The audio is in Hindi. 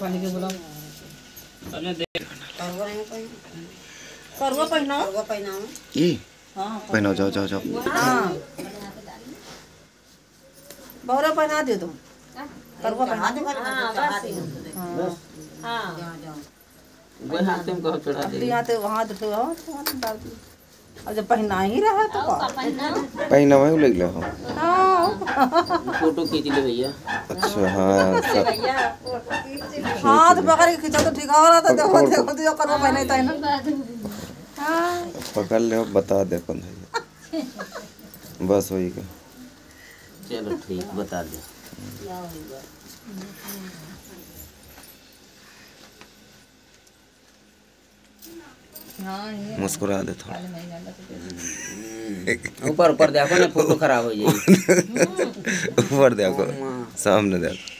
पानी के बोला। हमने देख करवा पहना ये। हाँ पहनाओ जाओ जाओ जाओ। हाँ। बहुरा पहना दियो तुम। करवा पहना दो हाँ वही हाथ में कहो चढ़ा दे यहाँ तो वहाँ तो वहाँ तो डाल दियो अब जब पहना ही रहा तो पहना लग लो हाँ फ़ोटो खींच ले भैया। अच्छा हाँ सब हाथ पकड़ के खींचा तो ठीक हो रहा था देखो देखो तो जो करवा पहना ही था ना। हाँ। पकड़ ले बता दे अपन। भैया बस वही का। चलो ठीक बता दे हाँ ये मुस्कुरा दे थोड़ा। ऊपर ऊपर देखो ना फ़ोटो खराब हो जाएगी। ऊपर देखो सामने देखो।